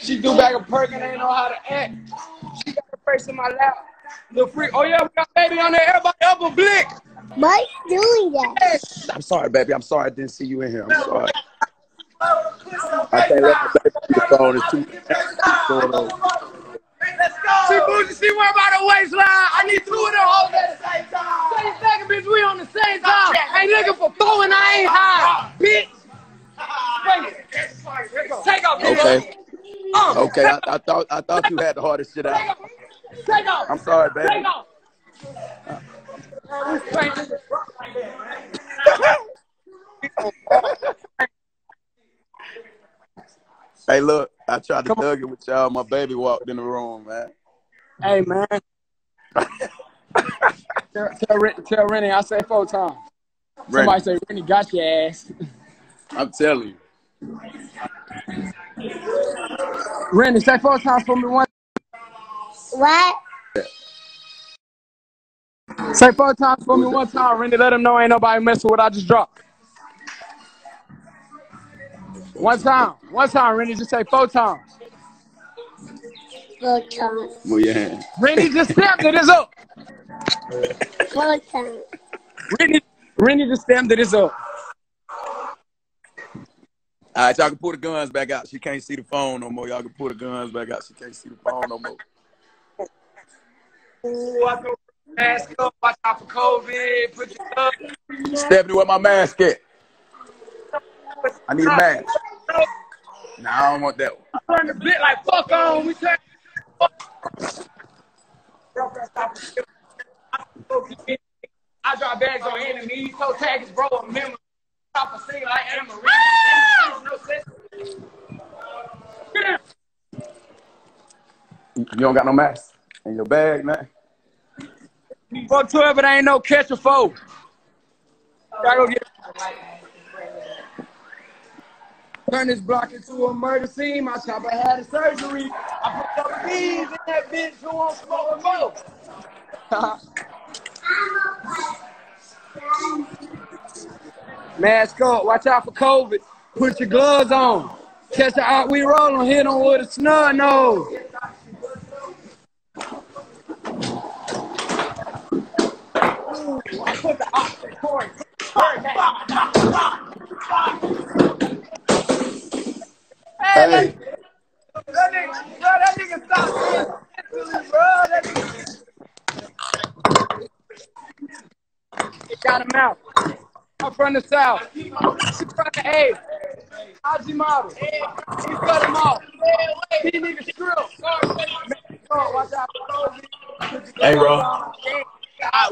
She do back a perk and ain't know how to act. She got her face in my lap. Little freak. Oh yeah, we got baby on there. Everybody up a blick. Why you doing that? I'm sorry, baby. I'm sorry I didn't see you in here. I'm sorry. I can't let my baby see the phone. It's too much going on. She bougie, she worry about her waistline. I need two of them hoes at the same time. Say second, bitch, we on the same time. Ain't looking for four and I ain't high, bitch. Take off, bitch. Okay. Uh, Okay. I, I thought I thought you had the hardest shit out. Take off. I'm sorry, baby. Take off. Hey, look. I tried to thug it with y'all. My baby walked in the room, man. Hey, man. tell, tell, Ren- tell Rennie I say four times. Somebody say, Rennie got your ass. I'm telling you. Rennie, say four times for me one. What? Say four times for me one time, Rennie. Let them know ain't nobody messing with what I just dropped. One time. One time, Rennie. Just say four times. Four times. Move your hand. Rennie just stamped it. It's up. Four times. Rennie, Rennie just stamped it. It's up. All right, y'all can pull the guns back out. She can't see the phone no more. Y'all can pull the guns back out. She can't see the phone no more. Ooh, I go mask up. Watch out for COVID. Put your up. Stephanie, where my mask at? I need a mask. Nah, I don't want that one. I Turn the bit like fuck on. We turn. I drop bags on enemies. So tag is bro a memory. Stop a sing like Anna Marie. No sense. You don't got no mask in your bag, man. Fuck 12, it ain't no catch a foe. Gotta go get Turn this block into a murder scene. My chopper had a surgery. I put up bees in that bitch who won't smoke more. Mask up. Watch out for COVID. Put your gloves on. Catch the out we rollin'. Hit on with a snub nose. I put the. Hey, that nigga, bro, that nigga stopped instantly, bro. That nigga. Got him out. I'm from the south. He's from the A. IG model. He cut him off. He nigga skrill. Watch out. Hey, bro.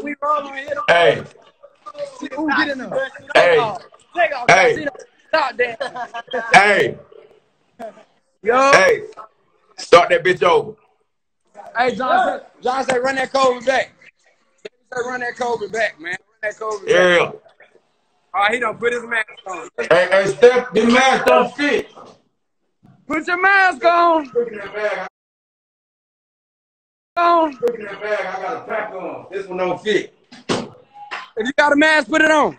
We roll on hit him. Hey, Who get in there? hey, Take off. Hey. Stop that. hey, Yo. hey. Start that bitch over. Hey, John, say, John say run that COVID back. Run that COVID back, man. Run that COVID back. Yeah. All right, he done put his mask on. Hey, hey, Steph, the mask don't fit. Put your mask on. Look in that bag. on. Look in that bag. I got a pack on. This one don't fit. If you got a mask, put it on.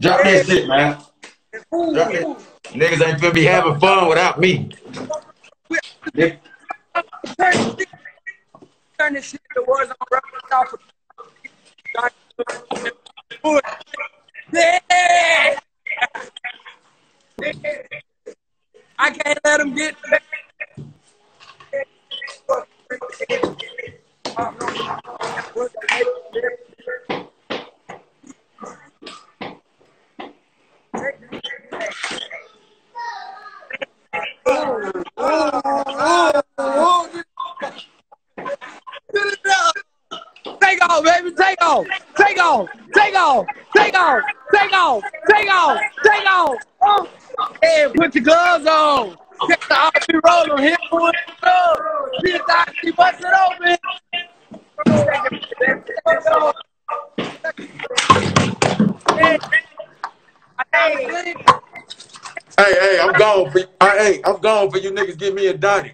Drop that shit, man. Ooh, Drop that. ooh. Niggas ain't gonna be having fun without me. Turn this shit- to words on top of- Yeah. I can't let him get back. Take off, baby. Take off. Take off. Take off. Take off. Take off. Take off. Take off. Hey, put your gloves on. Get the RP roller. Hit with the that. She bust it open. Hey. It. Hey, I'm gone for hey, hey, I'm gone for you niggas. Give me a Donnie.